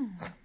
Mm.